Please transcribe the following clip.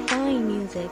really fine music.